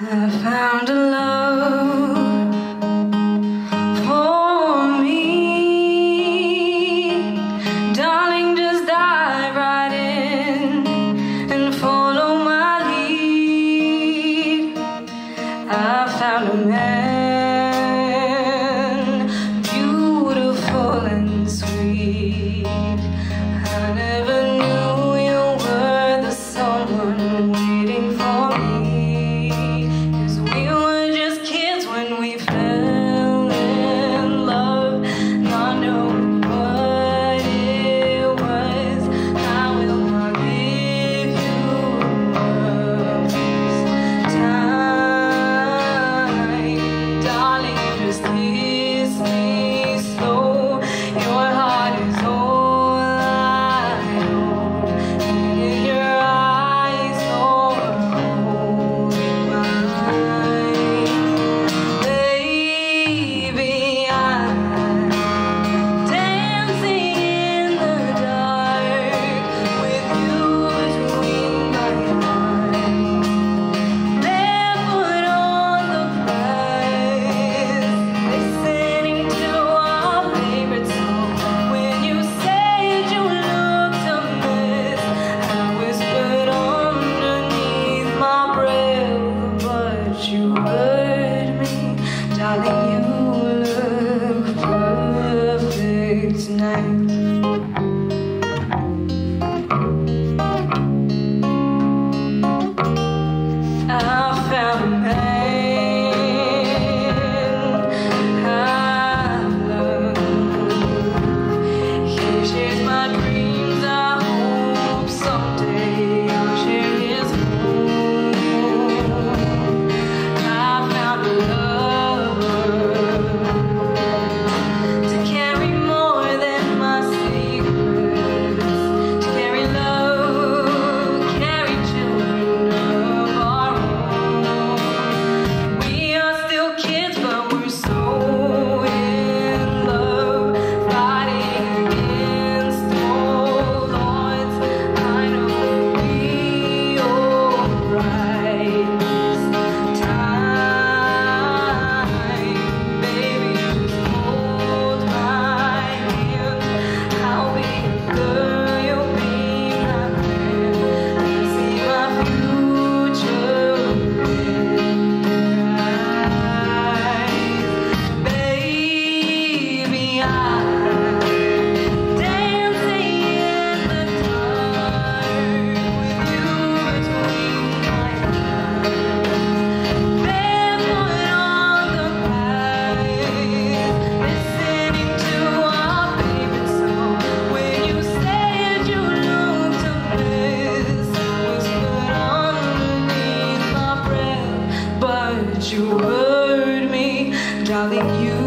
I found a love darling. You